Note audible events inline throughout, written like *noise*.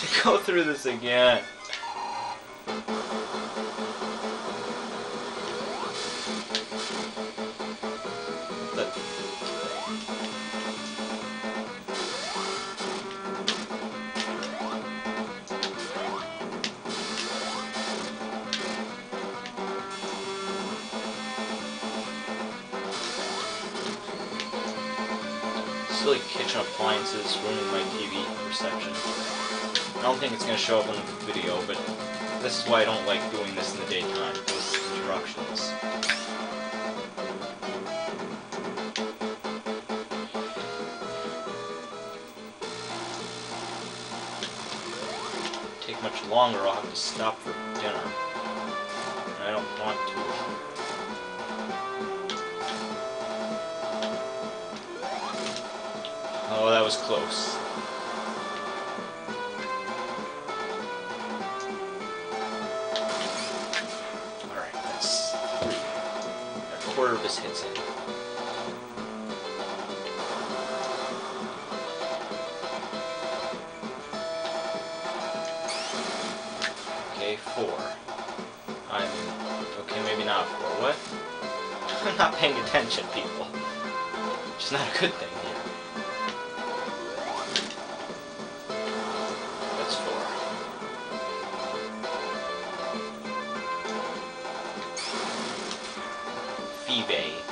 to go through this again. Silly kitchen appliances ruining my TV reception. I don't think it's going to show up on the video, but this is why I don't like doing this in the daytime, those interruptions. Take much longer, I'll have to stop for dinner. And I don't want to. Oh, that was close. Okay, four. I'm... Okay, maybe not four. What? *laughs* I'm not paying attention, people. Which is not a good thing here. That's four. Phoebe.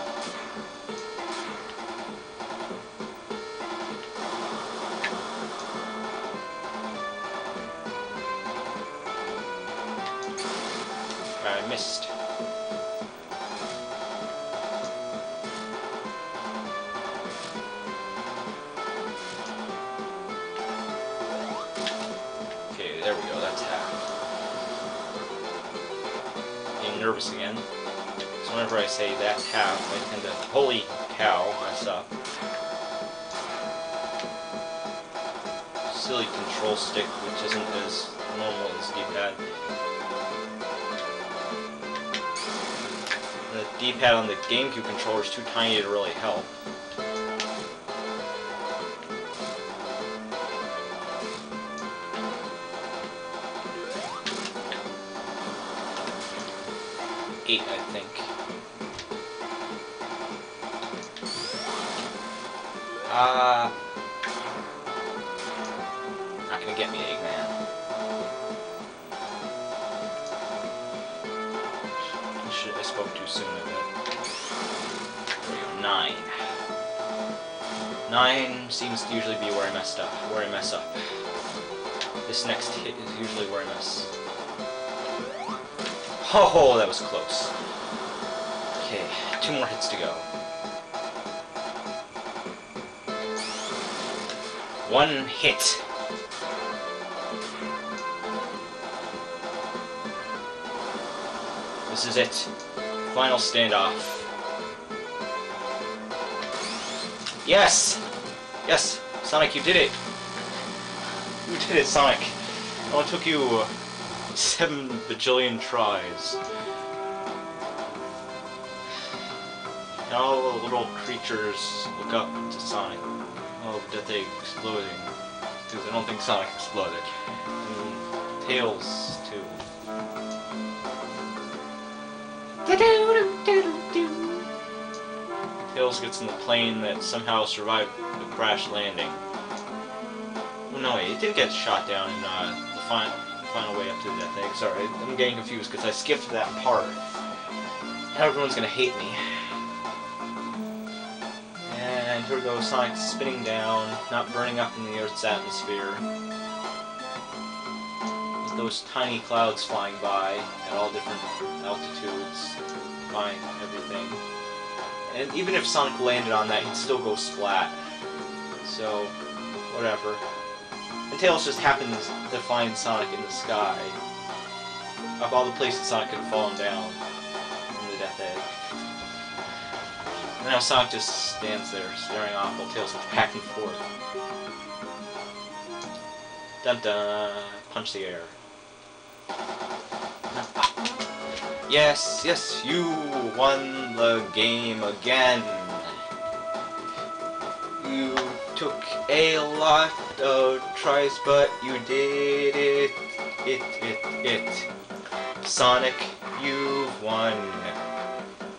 Getting nervous again. So whenever I say that half, I tend to, holy cow, mess up. Silly control stick, which isn't as normal as D-pad. The D-pad on the GameCube controller is too tiny to really help. Eight, I think. Ah. not gonna get me, Eggman. Should, I spoke too soon, I go, nine. Nine seems to usually be where I messed up, where I mess up. This next hit is usually where I mess. Oh, that was close. Okay, two more hits to go. One hit. This is it. Final standoff. Yes! Yes! Sonic, you did it! You did it, Sonic! Oh, it only took you seven bajillion tries. And all the little creatures look up to Sonic. Oh, Death Egg exploding. Because I don't think Sonic exploded. And Tails, too. Tails gets in the plane that somehow survived the crash landing. Well, no, it did get shot down in uh, the final, final way up to Death Egg. Sorry, I'm getting confused because I skipped that part. Now everyone's gonna hate me. And here goes Sonic spinning down, not burning up in the Earth's atmosphere. With those tiny clouds flying by at all different altitudes, flying everything. And even if Sonic landed on that, he'd still go splat. So, whatever. And Tails just happens to find Sonic in the sky. Of all the places Sonic could have fallen down from the Death Egg. And now Sonic just stands there, staring off while Tails goes back and forth. Dun dun! Punch the air. Yes, yes, you won the game again. You took a lot of tries, but you did it. It, it, it. Sonic, you've won.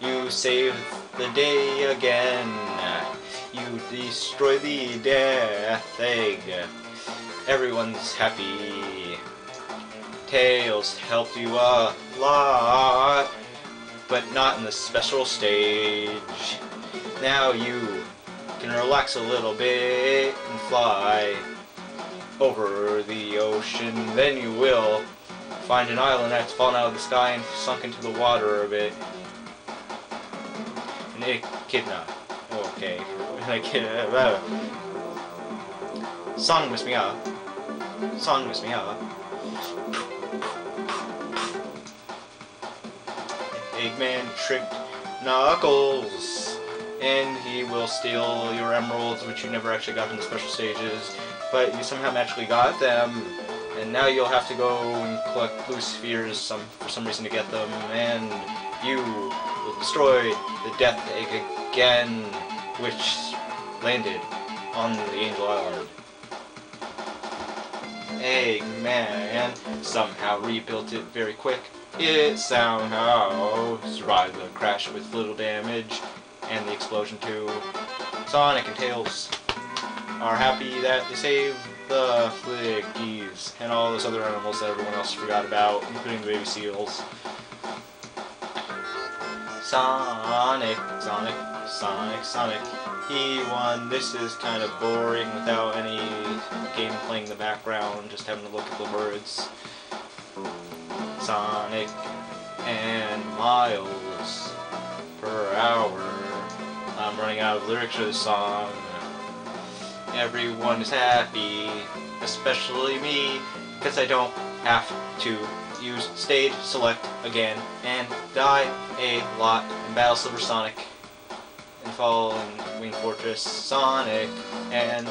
You saved the day again. You destroy the death egg. Everyone's happy. Tails helped you a lot, but not in the special stage. Now you can relax a little bit and fly over the ocean. Then you will find an island that's fallen out of the sky and sunk into the water a bit. An echidna. Okay. *laughs* An echidna. Uh, uh, song miss me up. Song miss me up. Eggman tricked Knuckles. And he will steal your emeralds, which you never actually got from the special stages. But you somehow magically got them. And now you'll have to go and collect blue spheres some, for some reason to get them. And you will destroy the Death Egg again, which landed on the Angel Island. Eggman somehow rebuilt it very quick. It somehow survived the crash with little damage and the explosion too. Sonic and Tails are happy that they saved the Flickies and all those other animals that everyone else forgot about, including the baby seals. Sonic, Sonic, Sonic, Sonic. He won. This is kind of boring without any game playing in the background, just having to look at the words. Sonic and miles per hour. Running out of lyrics for this song. Everyone is happy, especially me, because I don't have to use stage select again and die a lot in Battle Silver Sonic and fall in Wing Fortress Sonic and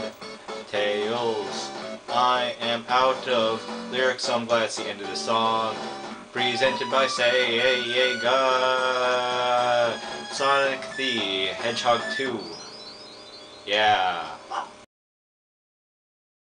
Tails. I am out of lyrics, so I'm glad it's the end of the song. Presented by Sega Sonic the Hedgehog 2. Yeah.